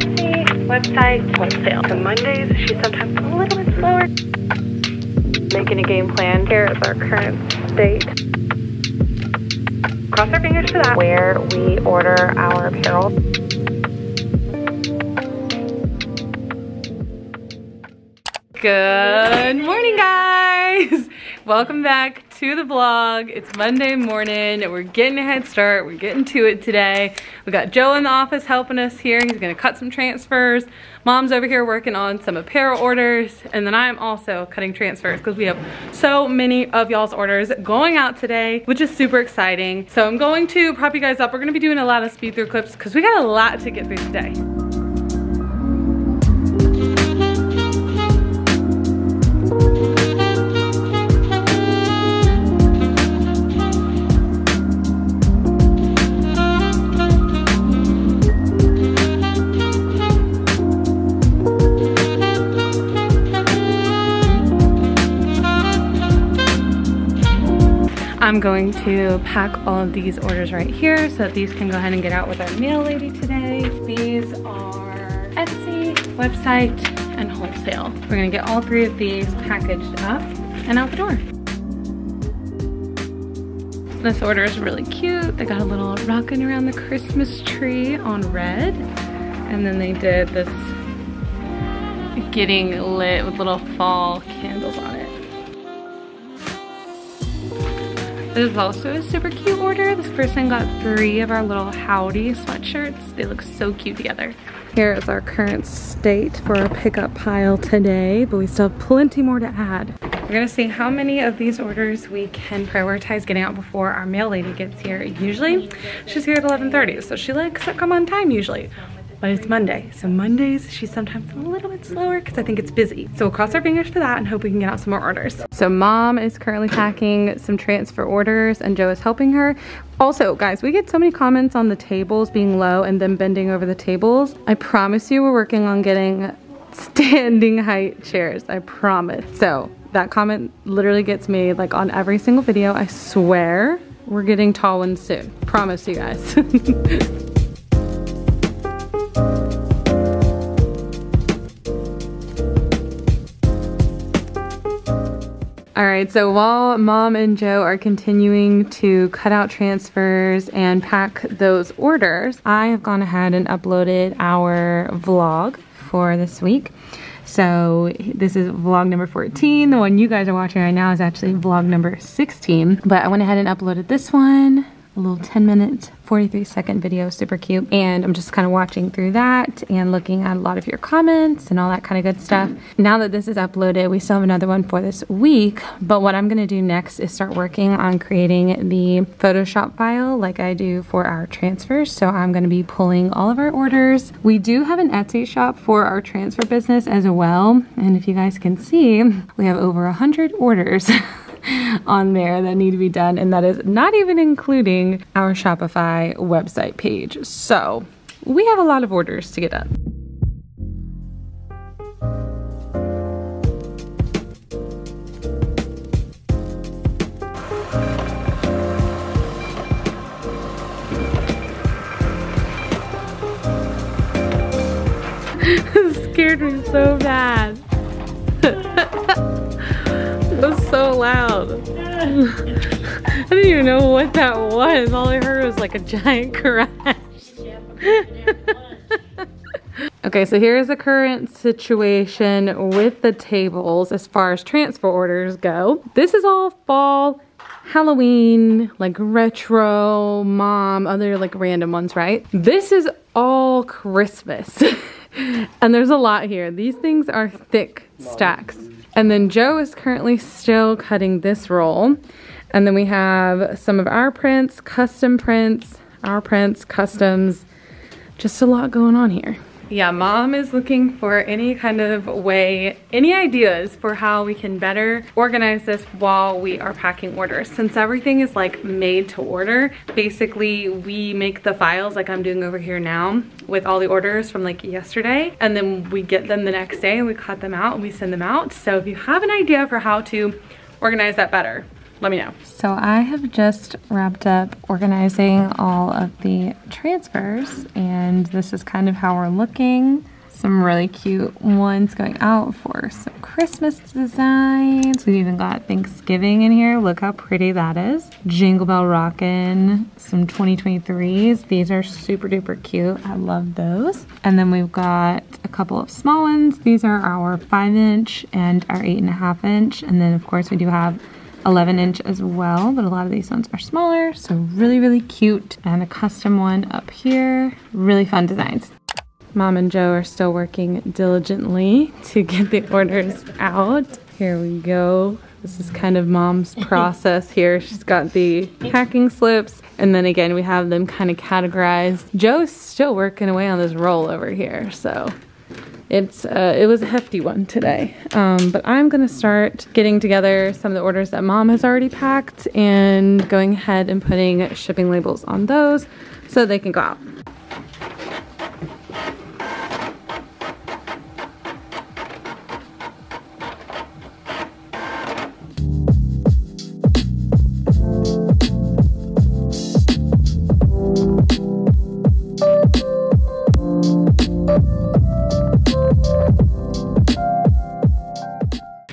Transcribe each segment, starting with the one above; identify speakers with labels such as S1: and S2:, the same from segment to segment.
S1: Etsy, website, wholesale. On Mondays, she's sometimes a little bit slower. Making a game plan. Here is our current state. Cross our fingers for that. Where we order our apparel.
S2: Good morning, guys. Welcome back to the vlog. It's Monday morning. We're getting a head start. We're getting to it today. We got Joe in the office helping us here. He's gonna cut some transfers. Mom's over here working on some apparel orders. And then I'm also cutting transfers because we have so many of y'all's orders going out today, which is super exciting. So I'm going to prop you guys up. We're gonna be doing a lot of speed through clips because we got a lot to get through today. I'm going to pack all of these orders right here so that these can go ahead and get out with our mail lady today. These are Etsy, website, and wholesale. We're gonna get all three of these packaged up and out the door. This order is really cute. They got a little rocking around the Christmas tree on red. And then they did this getting lit with little fall candles on it. This is also a super cute order. This person got three of our little howdy sweatshirts. They look so cute together. Here is our current state for our pickup pile today, but we still have plenty more to add. We're gonna see how many of these orders we can prioritize getting out before our mail lady gets here. Usually, she's here at 11.30, so she likes to come on time usually but it's Monday. So Mondays, she's sometimes a little bit slower because I think it's busy. So we'll cross our fingers for that and hope we can get out some more orders. So mom is currently packing some transfer orders and Joe is helping her. Also, guys, we get so many comments on the tables being low and then bending over the tables. I promise you we're working on getting standing height chairs, I promise. So that comment literally gets made like on every single video. I swear we're getting tall ones soon. Promise you guys. All right, so while mom and Joe are continuing to cut out transfers and pack those orders, I have gone ahead and uploaded our vlog for this week. So this is vlog number 14. The one you guys are watching right now is actually vlog number 16. But I went ahead and uploaded this one a little 10 minute 43 second video super cute. And i'm just kind of watching through that and looking at a lot of your comments and all that kind of good stuff. Now that this is uploaded we still have another one for this week but what i'm going to do next is start working on creating the photoshop file like i do for our transfers. So i'm going to be pulling all of our orders. We do have an etsy shop for our transfer business as well. And if you guys can see we have over a hundred orders on there that need to be done and that is not even including our Shopify website page. So we have a lot of orders to get done. scared me so bad. Loud. I didn't even know what that was. All I heard was like a giant crash. okay, so here's the current situation with the tables as far as transfer orders go. This is all fall Halloween, like retro, mom, other like random ones, right? This is all Christmas. and there's a lot here. These things are thick stacks. And then Joe is currently still cutting this roll. And then we have some of our prints, custom prints, our prints, customs, just a lot going on here. Yeah, mom is looking for any kind of way, any ideas for how we can better organize this while we are packing orders. Since everything is like made to order, basically we make the files like I'm doing over here now with all the orders from like yesterday and then we get them the next day and we cut them out and we send them out. So if you have an idea for how to organize that better,
S1: let me know.
S2: So I have just wrapped up organizing all of the transfers and this is kind of how we're looking. Some really cute ones going out for some Christmas designs. We've even got Thanksgiving in here. Look how pretty that is. Jingle Bell Rockin', some 2023s. These are super duper cute. I love those. And then we've got a couple of small ones. These are our five inch and our eight and a half inch. And then of course we do have 11 inch as well, but a lot of these ones are smaller. So really, really cute. And a custom one up here. Really fun designs. Mom and Joe are still working diligently to get the orders out. Here we go. This is kind of mom's process here. She's got the packing slips and then again we have them kind of categorized. Joe's still working away on this roll over here so it's uh, it was a hefty one today. Um, but I'm gonna start getting together some of the orders that mom has already packed and going ahead and putting shipping labels on those so they can go out.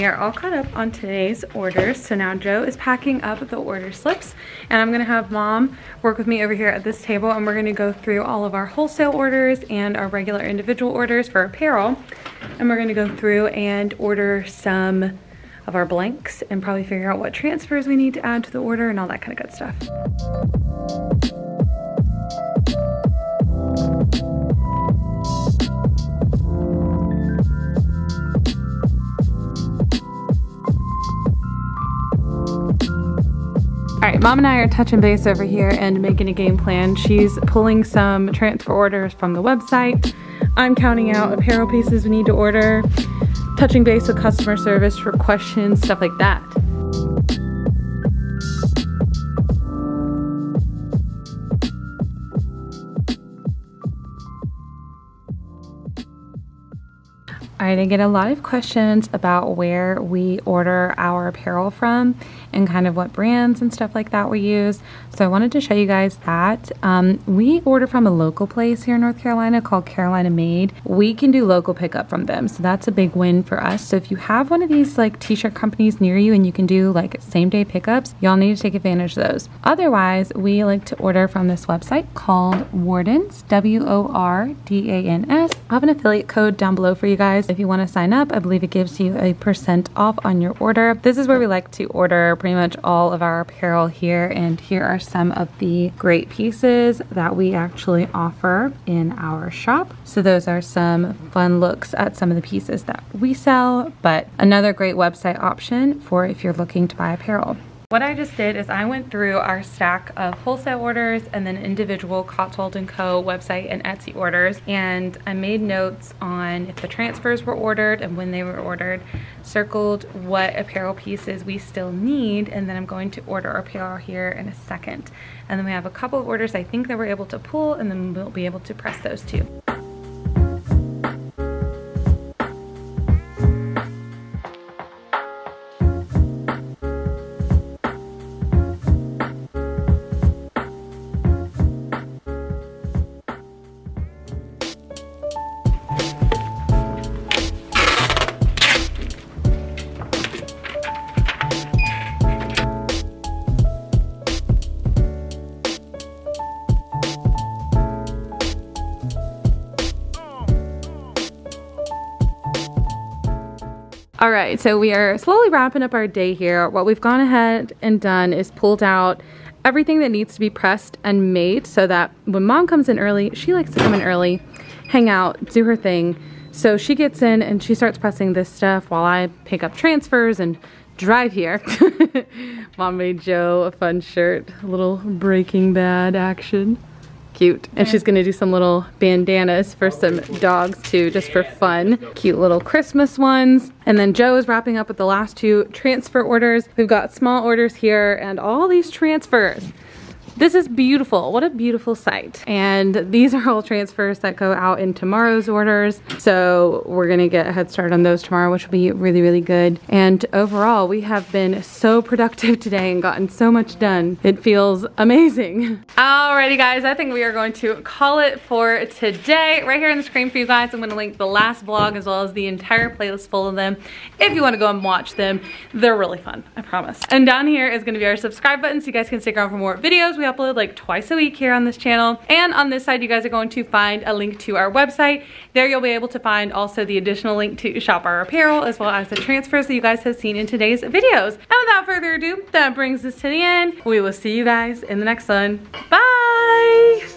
S2: We are all caught up on today's orders. So now Joe is packing up the order slips and I'm gonna have mom work with me over here at this table and we're gonna go through all of our wholesale orders and our regular individual orders for apparel. And we're gonna go through and order some of our blanks and probably figure out what transfers we need to add to the order and all that kind of good stuff. All right, mom and I are touching base over here and making a game plan. She's pulling some transfer orders from the website. I'm counting out apparel pieces we need to order, touching base with customer service for questions, stuff like that. I get a lot of questions about where we order our apparel from and kind of what brands and stuff like that we use. So I wanted to show you guys that. Um, we order from a local place here in North Carolina called Carolina Made. We can do local pickup from them. So that's a big win for us. So if you have one of these like t-shirt companies near you and you can do like same day pickups, y'all need to take advantage of those. Otherwise, we like to order from this website called Wordans, W-O-R-D-A-N-S. I have an affiliate code down below for you guys. If you want to sign up, I believe it gives you a percent off on your order. This is where we like to order pretty much all of our apparel here and here are some of the great pieces that we actually offer in our shop. So those are some fun looks at some of the pieces that we sell, but another great website option for if you're looking to buy apparel. What I just did is I went through our stack of wholesale orders and then individual Cotswold & Co. website and Etsy orders and I made notes on if the transfers were ordered and when they were ordered, circled what apparel pieces we still need and then I'm going to order our apparel here in a second. And then we have a couple of orders I think that we're able to pull and then we'll be able to press those too. All right, so we are slowly wrapping up our day here. What we've gone ahead and done is pulled out everything that needs to be pressed and made so that when mom comes in early, she likes to come in early, hang out, do her thing. So she gets in and she starts pressing this stuff while I pick up transfers and drive here. mom made Joe a fun shirt, a little Breaking Bad action cute. And she's gonna do some little bandanas for some dogs too, just for fun. Cute little Christmas ones. And then Joe is wrapping up with the last two transfer orders. We've got small orders here and all these transfers. This is beautiful. What a beautiful sight. And these are all transfers that go out in tomorrow's orders. So we're gonna get a head start on those tomorrow, which will be really, really good. And overall, we have been so productive today and gotten so much done. It feels amazing. Alrighty guys, I think we are going to call it for today. Right here on the screen for you guys, I'm gonna link the last vlog as well as the entire playlist full of them. If you wanna go and watch them, they're really fun, I promise. And down here is gonna be our subscribe button so you guys can stick around for more videos. We upload like twice a week here on this channel. And on this side, you guys are going to find a link to our website. There you'll be able to find also the additional link to shop our apparel as well as the transfers that you guys have seen in today's videos. And without further ado, that brings us to the end. We will see you guys in the next one. Bye!